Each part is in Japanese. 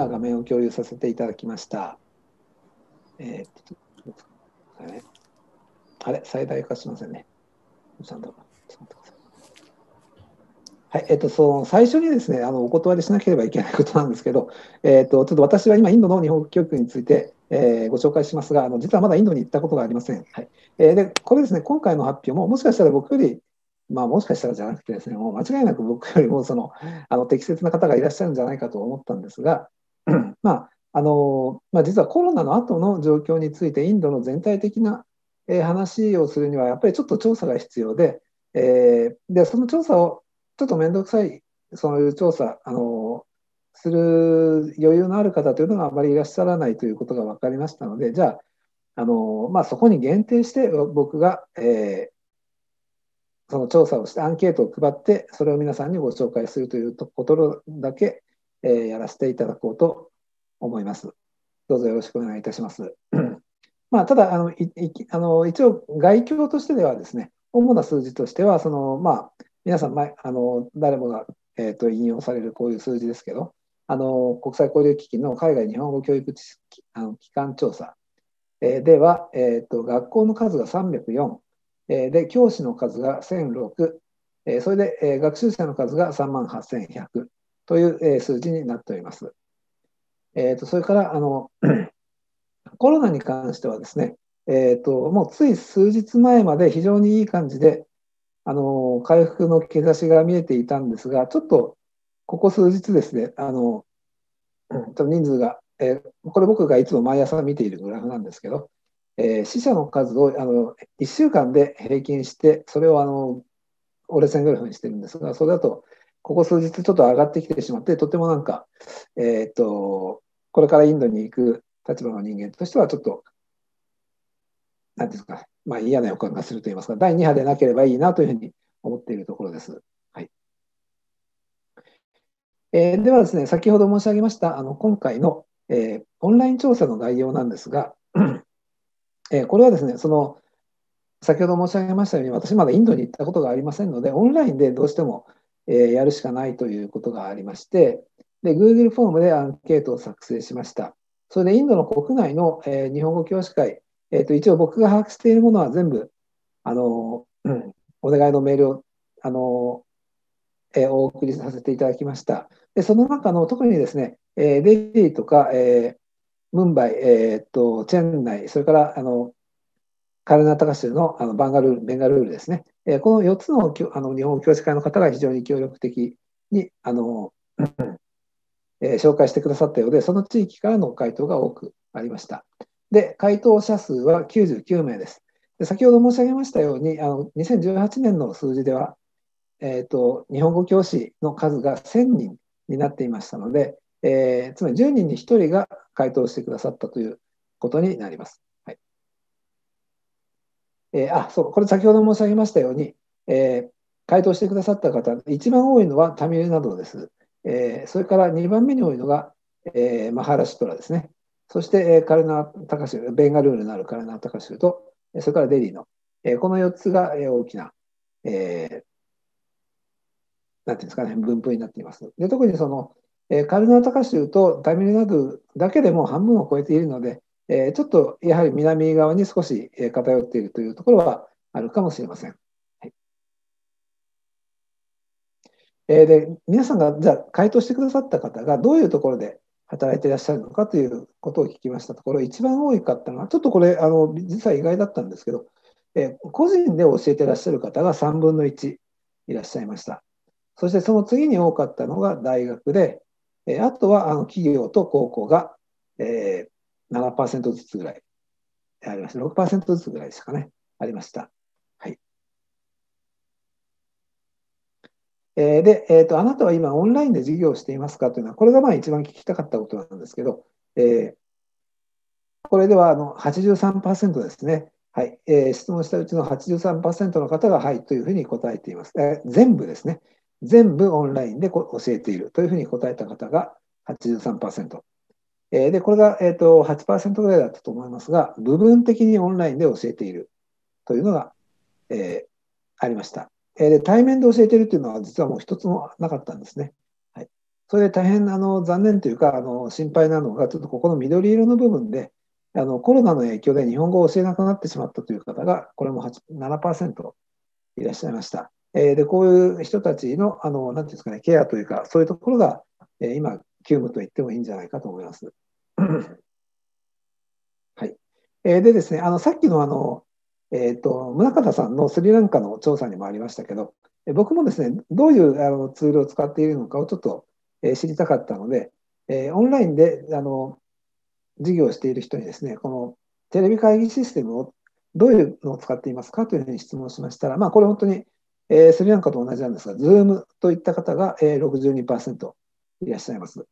今画面を共有させていただきました。えー、あれ、最大化しませんね。はい、えっと、その最初にですね、あのお断りしなければいけないことなんですけど、えっと、ちょっと私は今、インドの日本教育について、えー、ご紹介しますが、あの実はまだインドに行ったことがありません。はいえー、でこれですね、今回の発表も、もしかしたら僕より、まあ、もしかしたらじゃなくてですね、もう間違いなく僕よりもそのあの適切な方がいらっしゃるんじゃないかと思ったんですが、まああのまあ、実はコロナの後の状況について、インドの全体的な、えー、話をするには、やっぱりちょっと調査が必要で、えー、でその調査をちょっと面倒くさい、そういう調査、あのする余裕のある方というのがあまりいらっしゃらないということが分かりましたので、じゃあ、あのまあ、そこに限定して僕が、えー、その調査をしてアンケートを配って、それを皆さんにご紹介するというとことだけ、えー、やらせていただこうと思います。どうぞよろしくお願いいたします。まあ、ただあのあの、一応、概況としてではですね、主な数字としては、そのまあ、皆さん前あの、誰もが、えーと、引用されるこういう数字ですけど、あの国際交流基金の海外日本語教育あの機関調査、えー、では、えーと、学校の数が304、えー、で教師の数が1006、えー、それで、えー、学習者の数が3万8100という、えー、数字になっております。えーと、それからあの コロナに関してはですね、えーと、もうつい数日前まで非常にいい感じであの回復の兆しが見えていたんですが、ちょっとここ数日ですね、あの人数が、えー、これ僕がいつも毎朝見ているグラフなんですけど、えー、死者の数をあの1週間で平均して、それをあの折れ線グラフにしてるんですが、それだとここ数日ちょっと上がってきてしまって、とてもなんか、えっ、と、これからインドに行く立場の人間としては、ちょっと、なんですか、まあ嫌な予感がすると言いますか、第2波でなければいいなというふうに思っているところです。はい。えー、ではですね、先ほど申し上げました、あの今回の、えー、オンライン調査の概要なんですが、えー、これはですね、その、先ほど申し上げましたように、私まだインドに行ったことがありませんので、オンラインでどうしてもえやるしかないということがありまして、で、Google フォームでアンケートを作成しました。それでインドの国内の、えー、日本語教師会、えーと、一応僕が把握しているものは全部、あのうん、お願いのメールを、あのえー、お送りさせていただきました。でその中の特にですね、えー、デリーとか、えー、ムンバイ、えーと、チェンナイ、それからあのカルナタカ州のあのバンガルール、ベンガルールですね、えー、この4つのあの日本教師会の方が非常に協力的にあの、えー、紹介してくださったようで、その地域からの回答が多くありました。で、回答者数は99名です。で先ほど申し上げましたように、あの2018年の数字では、えーと、日本語教師の数が1000人になっていましたので、えー、つまり10人に1人が回答してくださったということになります。えー、あ、そう、これ先ほど申し上げましたように、えー、回答してくださった方、一番多いのはタミルナドです。えー、それから2番目に多いのが、えー、マハラシュトラですね。そして、え、カルナタカシュ、ベンガルールのあるカルナタカシュと、それからデリーの、え、この4つが、え、大きな、えー、なんていうんですかね、分布になっています。で特にその、え、カルナタカ州とタミルナドだけでも半分を超えているので、えちょっとやはり南側に少し偏っているというところはあるかもしれません。えで皆さんがじゃあ回答してくださった方がどういうところで働いていらっしゃるのかということを聞きましたところ、一番多いかったのは、ちょっとこれ、あの実は意外だったんですけど、え個人で教えていらっしゃる方が3分の1いらっしゃいました。そしてその次に多かったのが大学で、えあとはあの企業と高校が、えー、7%ずつぐらいありました。6%ずつぐらいですかね、ありました。はい。え、で、えーと、あなたは今オンラインで授業をしていますかというのは、これがまあ一番聞きたかったことなんですけど、えー、これではあの83%ですね。はい、えー、質問したうちの83%の方がはいというふうに答えています。えー、全部ですね。全部オンラインで教えているというふうに答えた方が83%。えー、で、これが、えーと、8%ぐらいだったと思いますが、部分的にオンラインで教えているというのが、え、ありました。えー、対面で教えているというのは実はもう一つもなかったんですね。はい、それで大変あの残念というかあの心配なのが、ちょっとここの緑色の部分で、あのコロナの影響で日本語を教えなくなってしまったという方が、これも7%いらっしゃいました。えー、で、こういう人たちの、あの、なんていうんですかね、ケアというか、そういうところが、えー、今、急務と言ってもいいんじゃないかと思います。はい。えー、でですね、あの、さっきのあの、えっ、と、宗像さんのスリランカの調査にもありましたけど、え僕もですね、どういうあのツールを使っているのかをちょっと、え知りたかったので、えオンラインであの事業をしている人にですね、このテレビ会議システムをどういうのを使っていますかというふうに質問しましたら、まあ、これ本当に、えー、スリランカと同じなんですが、Zoom といった方が、えー、62%いらっしゃいます。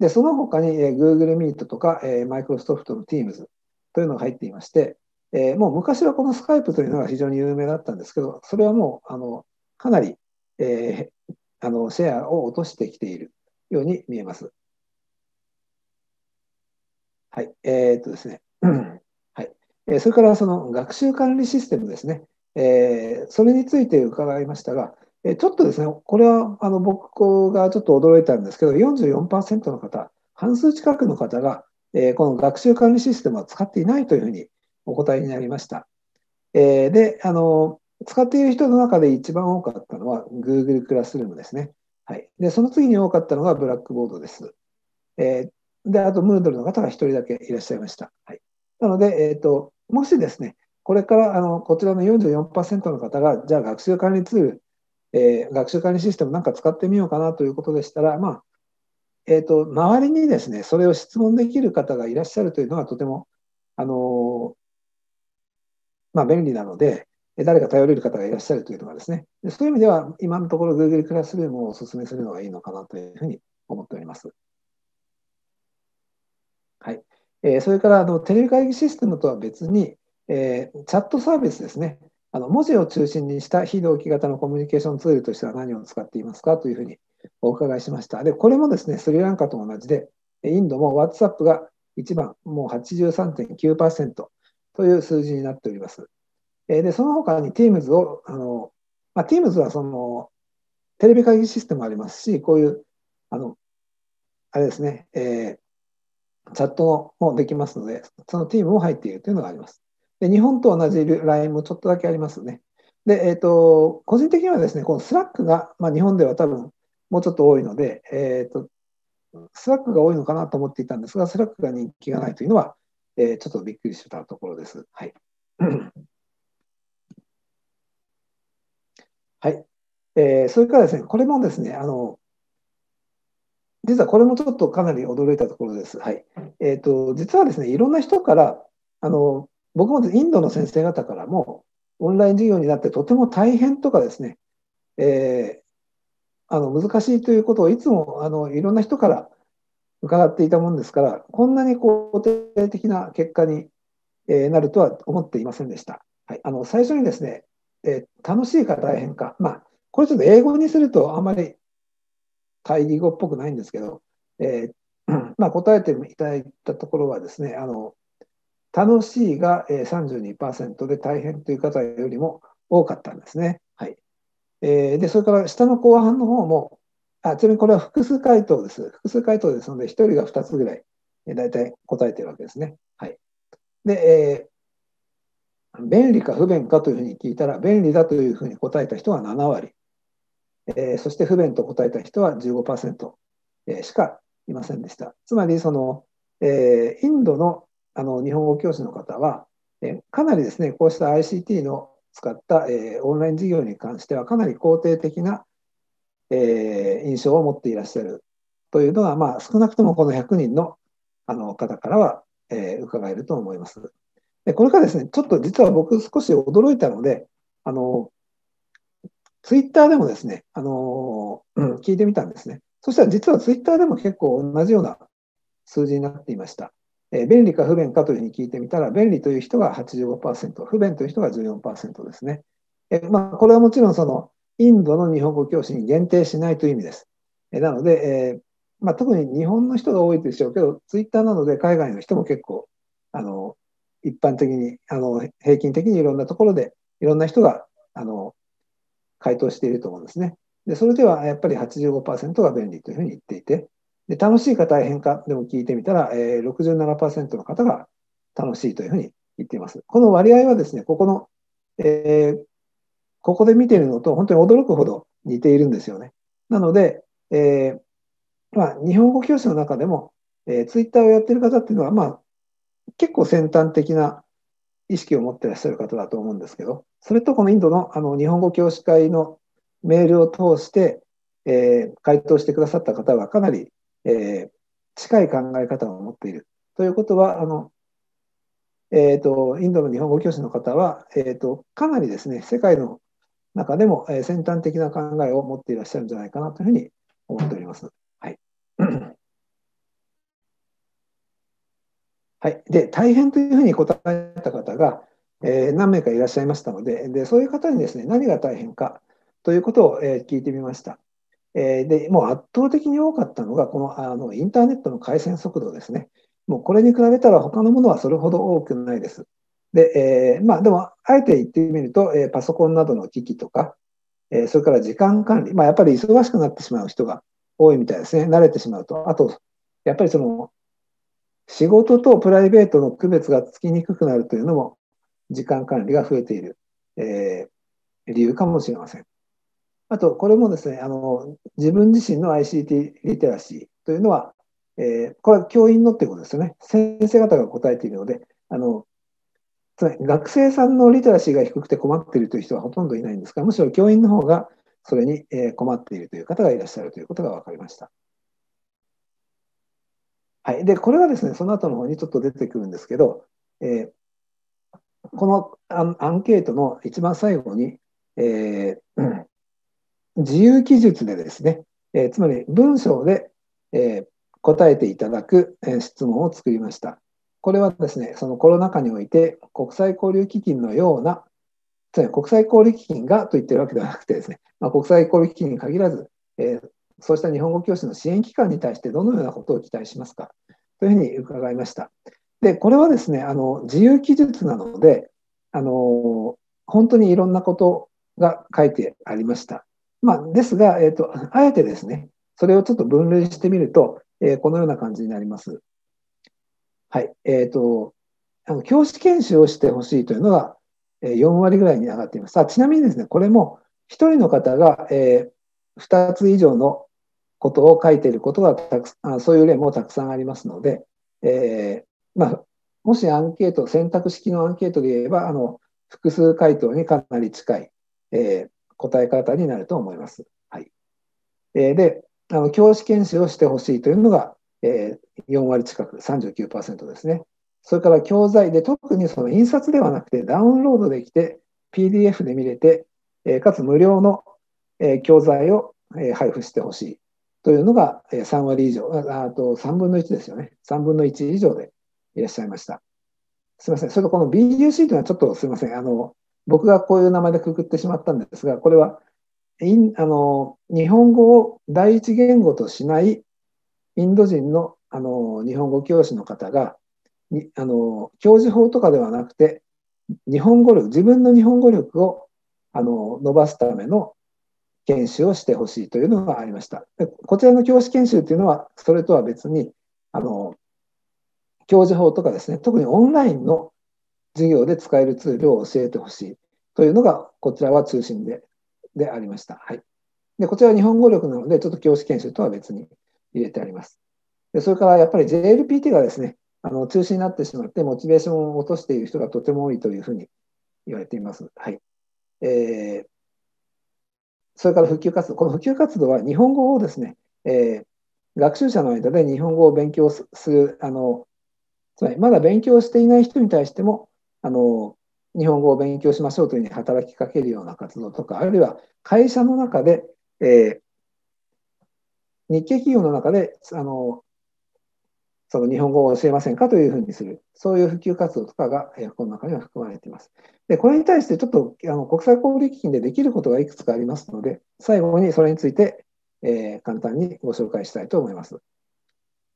で、その他に、えー、Google Meet とか、えー、Microsoft の Teams というのが入っていまして、えー、もう昔はこの Skype というのが非常に有名だったんですけど、それはもうあのかなり、えー、あのシェアを落としてきているように見えます。はい。えー、っとですね。はい。えー、それからその学習管理システムですね。えー、それについて伺いましたが、えちょっとですね、これはあの僕がちょっと驚いたんですけど、44%の方、半数近くの方が、えこの学習管理システムは使っていないというふうにお答えになりました。えで、あの、使っている人の中で一番多かったのは Google クラスルームですね。はい。で、その次に多かったのがブラックボードです。えで、あと、ムードルの方が1人だけいらっしゃいました。はい、なので、えーと、もしですね、これからあのこちらの44%の方が、じゃあ学習管理ツール、えー、学習管理システムなんか使ってみようかなということでしたら、まあえーと、周りにですね、それを質問できる方がいらっしゃるというのはとても、あのまあ、便利なので、誰か頼れる方がいらっしゃるというのがですね、そういう意味では、今のところ Google クラスルームをお勧めするのがいいのかなというふうに思っております。はい。えー、それからあのテレビ会議システムとは別に、えー、チャットサービスですね。あの文字を中心にした非同期型のコミュニケーションツールとしては何を使っていますかというふうにお伺いしました。で、これもですね、スリランカと同じで、インドも WhatsApp が1番、もう83.9%という数字になっております。えで、その他に Teams を、あのまあ、Teams はそのテレビ会議システムありますし、こういう、あの、あれですね、えチャットもできますので、そのティームも入っているというのがあります。で日本と同じ LINE もちょっとだけありますね。で、えっ、ー、と、個人的にはですね、この Slack が、まあ、日本では多分もうちょっと多いので、えっ、ー、と、Slack が多いのかなと思っていたんですが、Slack が人気がないというのは、えー、ちょっとびっくりしたところです。はい。はい。えー、それからですね、これもですね、あの、実はこれもちょっとかなり驚いたところです。はい。えっ、ー、と、実はですね、いろんな人から、あの、僕もインドの先生方からも、オンライン授業になってとても大変とかですね、えー、あの難しいということをいつもあのいろんな人から伺っていたもんですから、こんなに肯定的な結果に、えなるとは思っていませんでした。はい、あの最初にですね、え、楽しいか大変か、まあ、これちょっと英語にするとあまり対義語っぽくないんですけど、えー、まあ、答えていただいたところはですね、あの楽しいが32%で大変という方よりも多かったんですね。はい。えー、で、それから下の後半の方も、あちなみにこれは複数回答です。複数回答ですので、1人が2つぐらい、えー、大体答えてるわけですね。はい。で、えー、便利か不便かというふうに聞いたら、便利だというふうに答えた人は7割。えー、そして不便と答えた人は15%、えー、しかいませんでした。つまりその、えー、インドのあの日本語教師の方は、えかなりですね、こうした ICT の使った、えオンライン授業に関してはかなり肯定的な、え印象を持っていらっしゃるというのは、まあ、少なくともこの100人のあの方からは、え伺えると思います。でこれからですね、ちょっと実は僕少し驚いたので、あのツイッターでもですね、あの、うん、聞いてみたんですね。そしたら実はツイッターでも結構同じような数字になっていました。えー、便利か不便かというふうに聞いてみたら、便利という人が85%、不便という人が14%ですね。えー、まあ、これはもちろんそのインドの日本語教師に限定しないという意味です。えなので、えまあ、特に日本の人が多いでしょうけど、ツイッターなので海外の人も結構、あの一般的にあの、平均的にいろんなところで、いろんな人があの回答していると思うんですね。でそれではやっぱり85%が便利というふうに言っていて、で楽しいか大変かでも聞いてみたら、えー、67%の方が楽しいというふうに言っています。この割合はですね、ここの、えー、ここで見てるのと本当に驚くほど似ているんですよね。なので、えー、まあ、日本語教師の中でも、えー、ツイッターをやってる方っていうのは、まあ、結構先端的な意識を持ってらっしゃる方だと思うんですけど、それとこのインドのあの日本語教師会のメールを通して、えー、回答してくださった方はかなり、えー、近い考え方を持っている。ということは、あのえーと、インドの日本語教師の方は、えーと、かなりですね、世界の中でも、え、先端的な考えを持っていらっしゃるんじゃないかなというふうに思っております。はい。はい、で大変というふうに答えた方が、えー、何名かいらっしゃいましたのでで、そういう方にですね何が大変かということを、えー、聞いてみました。えー、でもう圧倒的に多かったのが、このあのインターネットの回線速度ですね。もうこれに比べたら他のものはそれほど多くないです。で、えー、まあでも、あえて言ってみると、えー、パソコンなどの機器とか、えー、それから時間管理、まあやっぱり忙しくなってしまう人が多いみたいですね。慣れてしまうと。あと、やっぱりその仕事とプライベートの区別がつきにくくなるというのも、時間管理が増えている、えー、理由かもしれません。あと、これもですね、あの自分自身の ICT リテラシーというのは、えー、これは教員のっていうことですよね。先生方が答えているので、あのつまり学生さんのリテラシーが低くて困っているという人はほとんどいないんですが、むしろ教員の方がそれに困っているという方がいらっしゃるということが分かりました。はい。で、これはですね、その後の方にちょっと出てくるんですけど、えー、このアンケートの一番最後に、えー、自由記述でですね、えー、つまり文章で、え答えていただく、質問を作りました。これはですね、そのコロナ禍において国際交流基金のような、つまり国際交流基金がと言ってるわけではなくてですね、まあ、国際交流基金に限らず、えー、そうした日本語教師の支援機関に対してどのようなことを期待しますかというふうに伺いました。で、これはですね、あの自由記述なので、あの本当にいろんなことが書いてありました。まあ、ですが、えーと、あえてですね、それをちょっと分類してみると、えー、このような感じになります。はい。えっ、ー、と、あの教師研修をしてほしいというのが、えー、4割ぐらいに上がっています。あちなみにですね、これも1人の方が、えー、2つ以上のことを書いていることがたくさん、そういう例もたくさんありますので、えー、まあ、もしアンケート、選択式のアンケートで言えば、あの複数回答にかなり近い、えー、答え方になると思います。はい、えー、であの、教師研修をしてほしいというのが、えー、4割近く、39%ですね。それから教材で、特にその印刷ではなくてダウンロードできて、PDF で見れて、えー、かつ無料の、えー、教材を、えー、配布してほしい。というのが3割以上、ああと3分の1ですよね。3分の1以上でいらっしゃいました。すみません。それとこの BUC というのはちょっとすみません。あの、僕がこういう名前でくくってしまったんですが、これは、あの日本語を第一言語としないインド人のあの日本語教師の方がに、あの教授法とかではなくて、日本語力、自分の日本語力をあの伸ばすための研修をしてほしいというのがありました。でこちらの教師研修というのは、それとは別に、あの、教授法とかですね、特にオンラインの授業で使えるツールを教えてほしいというのが、こちらは中心ででありました。はい。で、こちらは日本語力なので、ちょっと教師研修とは別に入れてあります。でそれからやっぱり JLPT がですね、あの中止になってしまって、モチベーションを落としている人がとても多いというふうに言われています。はい。えー、それから普及活動。この普及活動は日本語をですね、えー、学習者の間で日本語を勉強する、あの、つまりまだ勉強していない人に対しても、あの、日本語を勉強しましょうというふうに働きかけるような活動とか、あるいは会社の中で、えー、日系企業の中で、あの、その日本語を教えませんかというふうにする、そういう普及活動とかが、え、この中には含まれています。で、これに対してちょっとあの国際交流基金でできることがいくつかありますので、最後にそれについて、えー、簡単にご紹介したいと思います。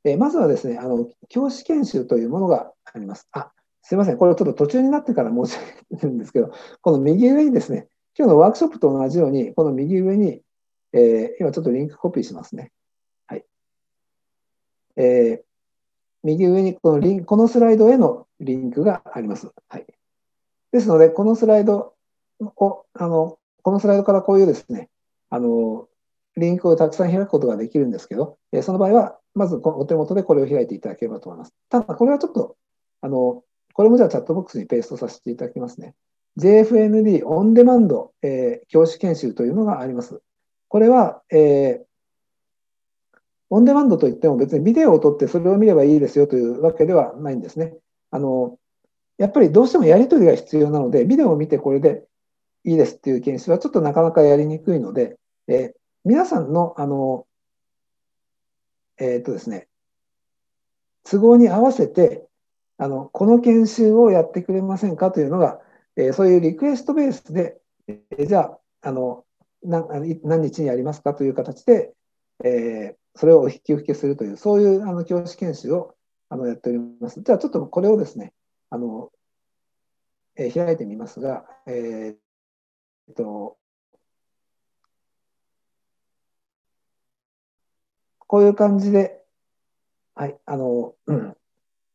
え、まずはですね、あの、教師研修というものがあります。あ、すいません。これちょっと途中になってから申し上げるんですけど、この右上にですね、今日のワークショップと同じように、この右上に、えー、今ちょっとリンクコピーしますね。えー、右上にこのリンこのスライドへのリンクがあります。はい。ですので、このスライドを、あの、このスライドからこういうですね、あの、リンクをたくさん開くことができるんですけど、えその場合は、まずお手元でこれを開いていただければと思います。ただ、これはちょっと、あの、これもじゃあチャットボックスにペーストさせていただきますね。JFND オンデマンド、えー、教師研修というのがあります。これは、えー、オンデマンドといっても別にビデオを撮ってそれを見ればいいですよというわけではないんですね。あの、やっぱりどうしてもやり取りが必要なので、ビデオを見てこれでいいですっていう研修はちょっとなかなかやりにくいので、え、皆さんの、あの、えっ、ー、とですね、都合に合わせて、あの、この研修をやってくれませんかというのが、えー、そういうリクエストベースで、えー、じゃあ、あの、何何日にやりますかという形で、え、それをお引き受けするという、そういうあの教師研修をあのやっております。じゃあ、ちょっとこれをですね、あの、えー、開いてみますが、えー、えっと、こういう感じで、はい、あの、うん、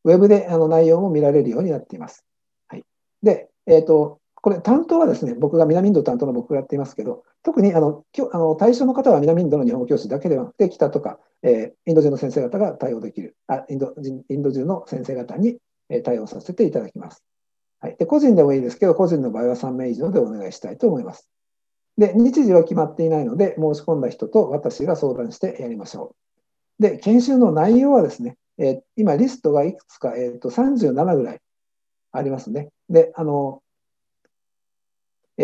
ウェブであの内容も見られるようになっています。はい、で、えっ、と、これ担当はですね、僕が南インド担当の僕がやっていますけど、特にあのきょあの対象の方は南インドの日本語教師だけではなくて、北とか、えー、インド人の先生方が対応できる、あインド人インド人の先生方に、え、対応させていただきます。はい、で個人でもいいですけど、個人の場合は3名以上でお願いしたいと思います。で、日時は決まっていないので、申し込んだ人と私が相談してやりましょう。で、研修の内容はですね、えー、今リストがいくつか、えーと、37ぐらいありますね。で、あの、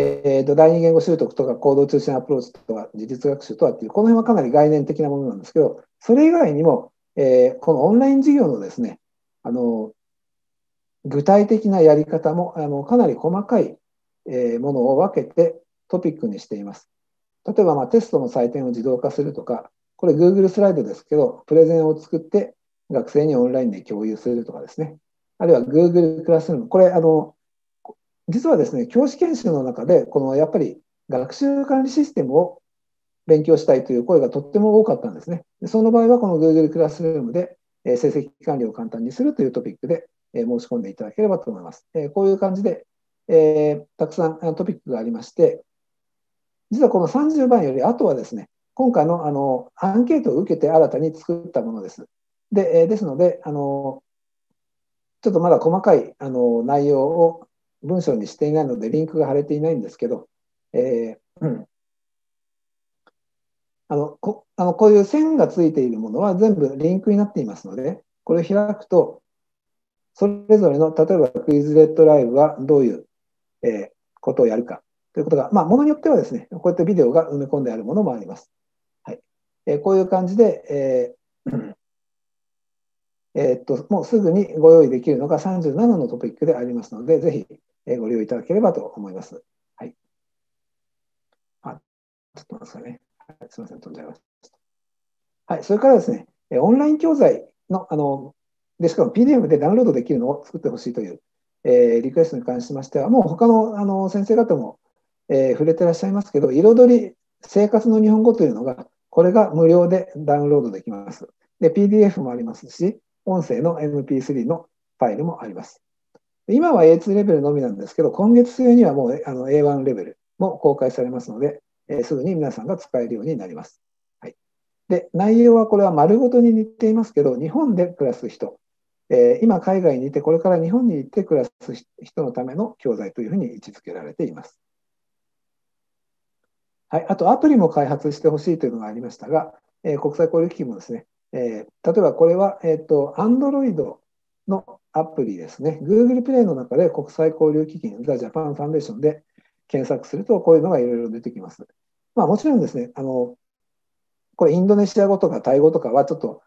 えーと、第二言語習得とか行動中心アプローチとか自律学習とはっていう、この辺はかなり概念的なものなんですけど、それ以外にも、えー、このオンライン授業のですね、あの、具体的なやり方もあのかなり細かい、えものを分けてトピックにしています。例えば、まあ、テストの採点を自動化するとか、これ Google スライドですけど、プレゼンを作って学生にオンラインで共有するとかですね。あるいは Google クラスルーム。これ、あの、実はですね、教師研修の中で、このやっぱり学習管理システムを勉強したいという声がとっても多かったんですね。その場合は、この Google クラスルームで成績管理を簡単にするというトピックで申し込んでいただければと思います。こういう感じで、えたくさんトピックがありまして、実はこの30番より後はですね、今回のあのアンケートを受けて新たに作ったものです。で、ですので、あのちょっとまだ細かいあの内容を文章にしていないので、リンクが貼れていないんですけど、えー、うん、あのこあのこういう線がついているものは全部リンクになっていますので、これを開くと、それぞれの、例えばクイズレッドライブはどういう、えー、ことをやるかということが、まあ、ものによってはですね、こうやってビデオが埋め込んであるものもあります。はい。えー、こういう感じで、えーえ、っと、もうすぐにご用意できるのが37のトピックでありますので、ぜひ、ご利用いただければと思います。はい。あ、ちょっと待ってくださいね。はい、すみません、飛んじゃいました。はい、それからですね、オンライン教材の、あの、で、しかも PDF でダウンロードできるのを作ってほしいという、えー、リクエストに関しましては、もう他のあの先生方も、えー、触れてらっしゃいますけど、彩り生活の日本語というのが、これが無料でダウンロードできます。で、PDF もありますし、音声の MP3 のファイルもあります。今は A2 レベルのみなんですけど、今月末にはもうあの A1 レベルも公開されますので、えー、すぐに皆さんが使えるようになります。はい、で、内容はこれは丸ごとに似ていますけど、日本で暮らす人、えー、今海外にいて、これから日本に行って暮らす人のための教材というふうに位置づけられています。はい、あとアプリも開発してほしいというのがありましたが、えー、国際交流基金もですね、えー、例えばこれは、えっ、ー、と、Android のアプリですね、Google Play の中で国際交流基金、ザ・ジャパン・ファンデーションで検索すると、こういうのがいろいろ出てきます。まあ、もちろんですね、あの、これインドネシア語とかタイ語とかはちょっと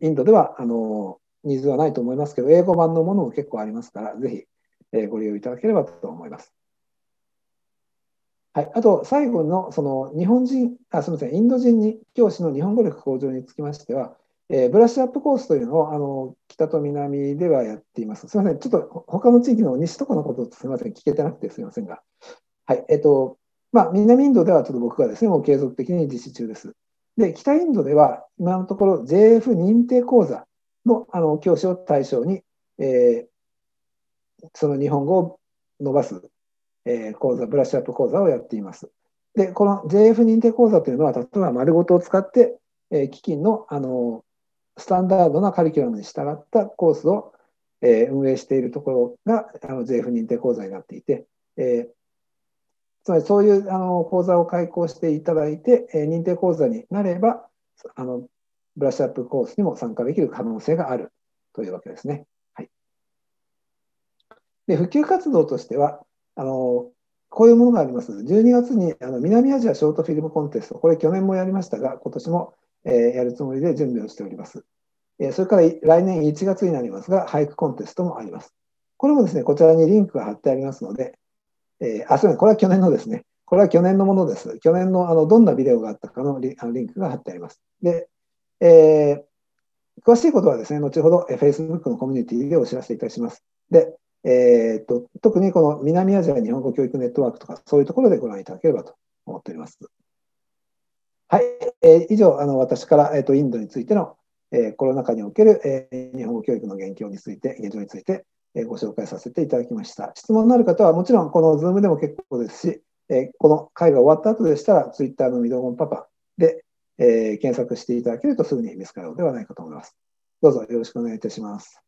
インドではあのニーズはないと思いますけど、英語版のものも結構ありますから、ぜひ、えご利用いただければと思います。はい、あと最後のその日本人、あすみません、インド人に教師の日本語力向上につきましては、えー、ブラッシュアップコースというのをあの北と南ではやっています。すみません、ちょっと他の地域の西とかのことすみません、聞けてなくてすみませんが。はい、えっ、と、まあ、南インドではちょっと僕がですね、もう継続的に実施中です。で、北インドでは今のところ JF 認定講座のあの教師を対象に、えー、その日本語を伸ばす、えー、講座、ブラッシュアップ講座をやっています。で、この JF 認定講座というのは、例えば丸ごとを使って、え、基金のあのスタンダードなカリキュラムに従ったコースを、えー、運営しているところがあの JF 認定講座になっていて、えー、つまりそういうあの講座を開講していただいて、えー、認定講座になればあの、ブラッシュアップコースにも参加できる可能性があるというわけですね。はい、で普及活動としてはあの、こういうものがあります。12月にあの南アジアショートフィルムコンテスト、これ去年もやりましたが、今年もえー、やるつもりで準備をしております。えそれから来年1月になりますが、俳句コンテストもあります。これもですね、こちらにリンクが貼ってありますので、えー、あ、すみません、これは去年のですね、これは去年のものです。去年のあのどんなビデオがあったかのリあのリンクが貼ってあります。で、えー、詳しいことはですね、後ほど、Facebook のコミュニティでお知らせいたします。で、えーと、特にこの南アジア日本語教育ネットワークとか、そういうところでご覧いただければと思っております。はい、えー、以上、あの私から、えーと、インドについての、えー、コロナ禍における、えー、日本語教育の現況について、現状について、えー、ご紹介させていただきました。質問のある方はもちろん、この Zoom でも結構ですし、えー、この会が終わった後でしたら、Twitter のミドゴンパパで、えー、検索していただけるとすぐに見つかるのではないかと思います。どうぞよろしくお願いいたします。